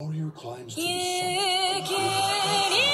Warrior climbs to the summit.